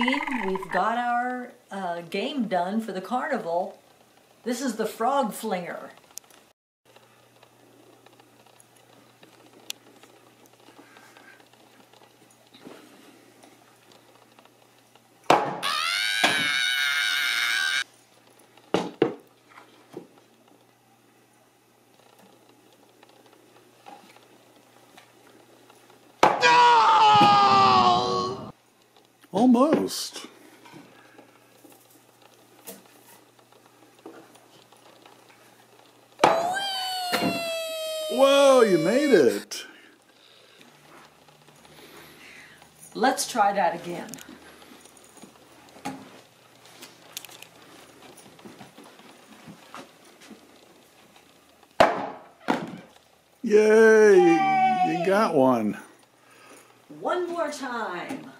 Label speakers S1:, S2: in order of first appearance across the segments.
S1: We've got our uh, game done for the carnival. This is the frog flinger.
S2: Almost. Whoa, you made it.
S1: Let's try that again.
S2: Yay, you got one.
S1: One more time.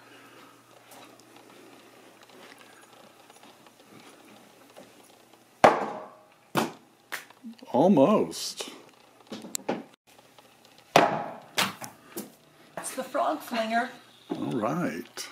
S2: Almost.
S1: That's the frog flinger.
S2: All right.